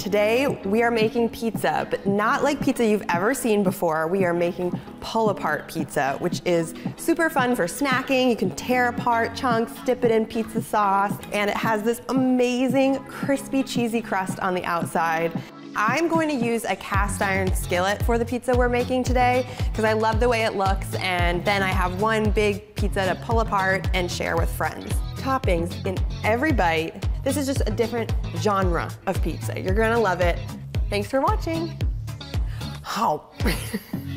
Today, we are making pizza, but not like pizza you've ever seen before. We are making pull-apart pizza, which is super fun for snacking. You can tear apart chunks, dip it in pizza sauce, and it has this amazing crispy cheesy crust on the outside. I'm going to use a cast iron skillet for the pizza we're making today because I love the way it looks and then I have one big pizza to pull apart and share with friends. Toppings in every bite. This is just a different genre of pizza. You're gonna love it. Thanks for watching. Oh.